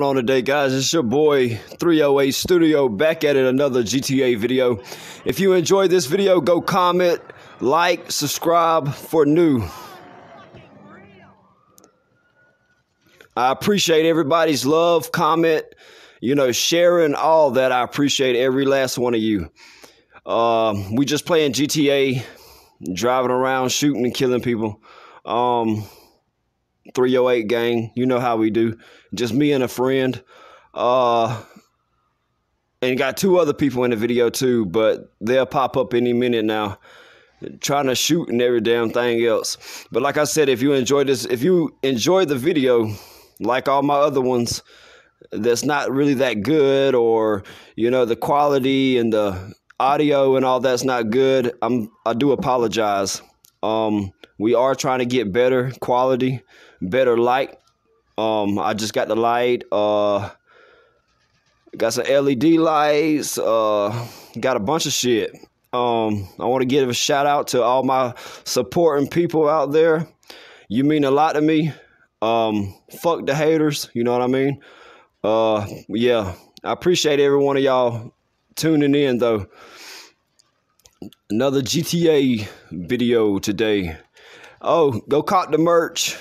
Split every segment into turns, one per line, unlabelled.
on today guys? It's your boy 308 studio back at it another gta video. If you enjoyed this video go comment like subscribe for new. I appreciate everybody's love comment you know sharing all that. I appreciate every last one of you. Um, we just playing gta driving around shooting and killing people. Um, 308 gang. You know how we do. Just me and a friend. Uh and got two other people in the video too, but they'll pop up any minute now. Trying to shoot and every damn thing else. But like I said, if you enjoyed this, if you enjoyed the video, like all my other ones, that's not really that good, or you know, the quality and the audio and all that's not good, I'm I do apologize. Um, we are trying to get better quality, better light. Um, I just got the light. Uh, got some LED lights. Uh, got a bunch of shit. Um, I want to give a shout out to all my supporting people out there. You mean a lot to me. Um, fuck the haters. You know what I mean? Uh, yeah. I appreciate every one of y'all tuning in though. Another GTA video today. Oh, go cop the merch,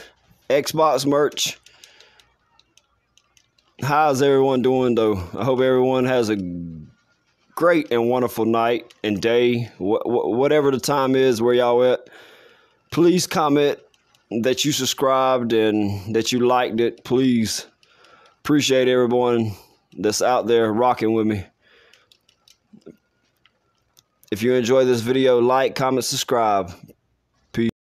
Xbox merch. How's everyone doing though? I hope everyone has a great and wonderful night and day, wh- wh- whatever the time is where y'all at. Please comment that you subscribed and that you liked it. Please appreciate everyone that's out there rocking with me. If you enjoy this video, like, comment, subscribe.